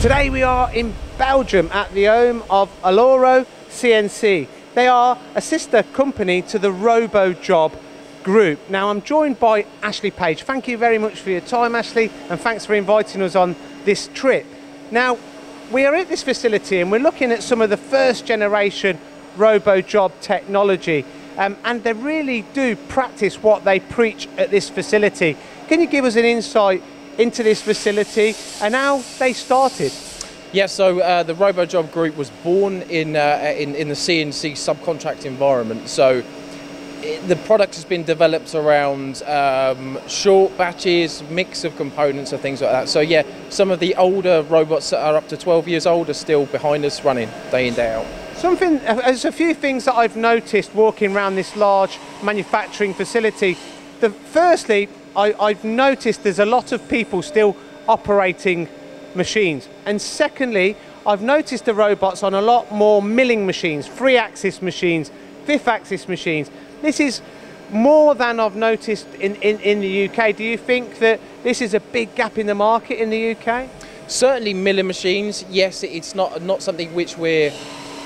Today we are in Belgium at the home of Aluro CNC. They are a sister company to the RoboJob group. Now I'm joined by Ashley Page. Thank you very much for your time Ashley and thanks for inviting us on this trip. Now we are at this facility and we're looking at some of the first generation RoboJob technology um, and they really do practice what they preach at this facility. Can you give us an insight into this facility and how they started. Yeah, so uh, the RoboJob Group was born in, uh, in, in the CNC subcontract environment. So it, the product has been developed around um, short batches, mix of components and things like that. So yeah, some of the older robots that are up to 12 years old are still behind us running day in, day out. Something, uh, there's a few things that I've noticed walking around this large manufacturing facility. The, firstly, I, have noticed there's a lot of people still operating machines. And secondly, I've noticed the robots on a lot more milling machines, three axis machines, fifth axis machines. This is more than I've noticed in, in, in the UK. Do you think that this is a big gap in the market in the UK? Certainly milling machines, yes, it's not, not something which we're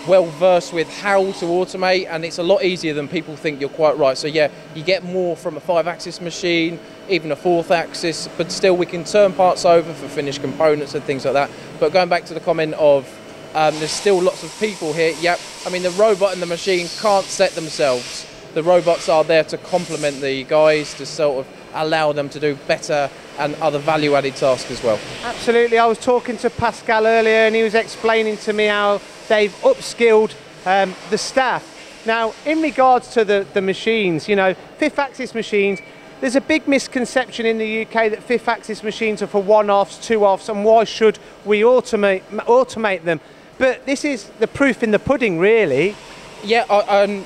well versed with how to automate and it's a lot easier than people think you're quite right so yeah you get more from a five axis machine even a fourth axis but still we can turn parts over for finished components and things like that but going back to the comment of um, there's still lots of people here yep I mean the robot and the machine can't set themselves the robots are there to complement the guys to sort of allow them to do better and other value added tasks as well. Absolutely. I was talking to Pascal earlier and he was explaining to me how they've upskilled um, the staff. Now, in regards to the, the machines, you know, fifth axis machines, there's a big misconception in the UK that fifth axis machines are for one-offs, two-offs, and why should we automate, automate them? But this is the proof in the pudding, really. Yeah, um,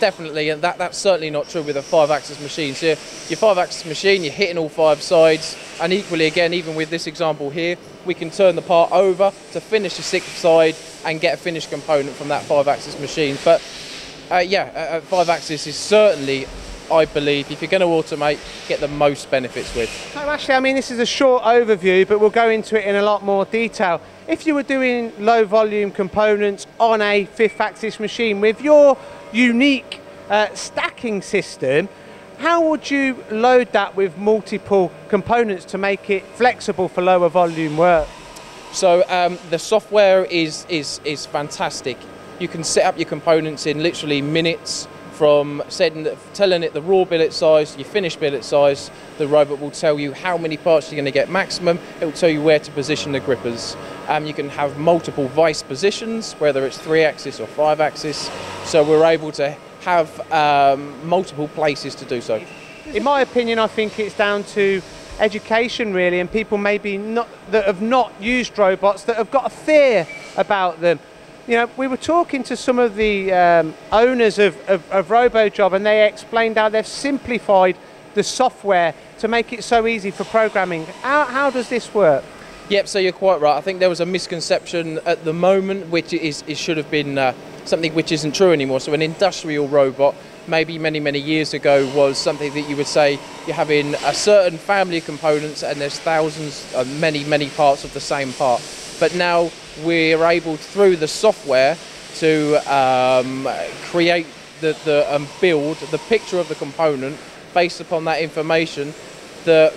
definitely, and that, that's certainly not true with a five-axis machine. So your five-axis machine, you're hitting all five sides, and equally, again, even with this example here, we can turn the part over to finish the sixth side and get a finished component from that five-axis machine. But uh, yeah, uh, five-axis is certainly I believe if you're going to automate, get the most benefits with. So actually, I mean, this is a short overview, but we'll go into it in a lot more detail. If you were doing low volume components on a fifth axis machine with your unique uh, stacking system, how would you load that with multiple components to make it flexible for lower volume work? So um, the software is, is, is fantastic. You can set up your components in literally minutes from setting, telling it the raw billet size, your finished billet size. The robot will tell you how many parts you're going to get maximum. It will tell you where to position the grippers. Um, you can have multiple vice positions, whether it's three axis or five axis. So we're able to have um, multiple places to do so. In my opinion, I think it's down to education really and people maybe not that have not used robots that have got a fear about them. You know, we were talking to some of the um, owners of, of, of RoboJob and they explained how they've simplified the software to make it so easy for programming. How, how does this work? Yep, so you're quite right. I think there was a misconception at the moment, which is it should have been uh, something which isn't true anymore. So an industrial robot, maybe many many years ago, was something that you would say you're having a certain family of components, and there's thousands, uh, many many parts of the same part. But now we're able through the software to um, create the, the um, build the picture of the component based upon that information. The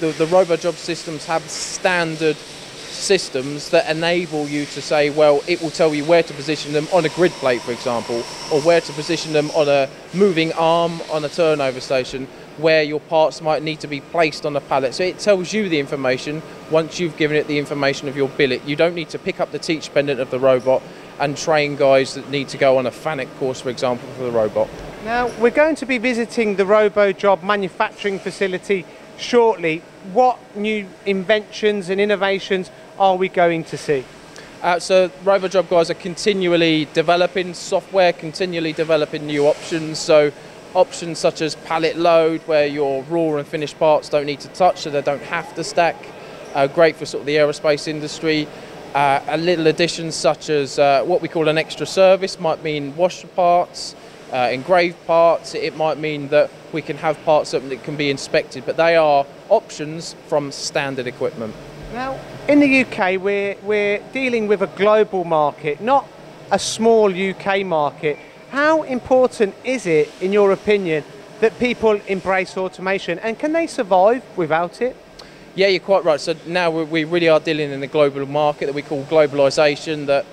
the, the RoboJob systems have standard systems that enable you to say, well, it will tell you where to position them on a grid plate, for example, or where to position them on a moving arm on a turnover station, where your parts might need to be placed on the pallet. So it tells you the information once you've given it the information of your billet. You don't need to pick up the teach pendant of the robot and train guys that need to go on a FANUC course, for example, for the robot. Now, we're going to be visiting the RoboJob manufacturing facility shortly. What new inventions and innovations are we going to see? Uh, so RoboJob guys are continually developing software, continually developing new options. So options such as pallet load, where your raw and finished parts don't need to touch, so they don't have to stack. Uh, great for sort of the aerospace industry. Uh, a little additions such as uh, what we call an extra service might mean washer parts, uh, engraved parts. It might mean that we can have parts that can be inspected, but they are options from standard equipment. Now, in the UK, we're, we're dealing with a global market, not a small UK market. How important is it, in your opinion, that people embrace automation and can they survive without it? Yeah, you're quite right. So now we- really are dealing in a global market that we call globalization, that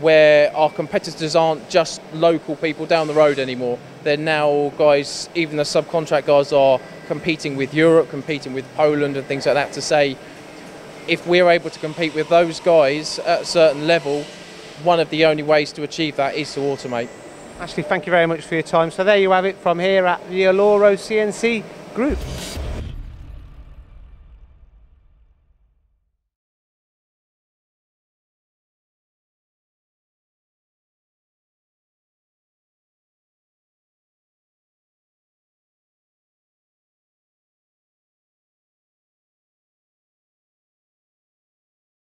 where our competitors aren't just local people down the road anymore. They're now guys, even the subcontract guys are competing with Europe, competing with Poland and things like that to say if we're able to compete with those guys at a certain level, one of the only ways to achieve that is to automate. Ashley, thank you very much for your time. So there you have it from here at the Aluro CNC Group.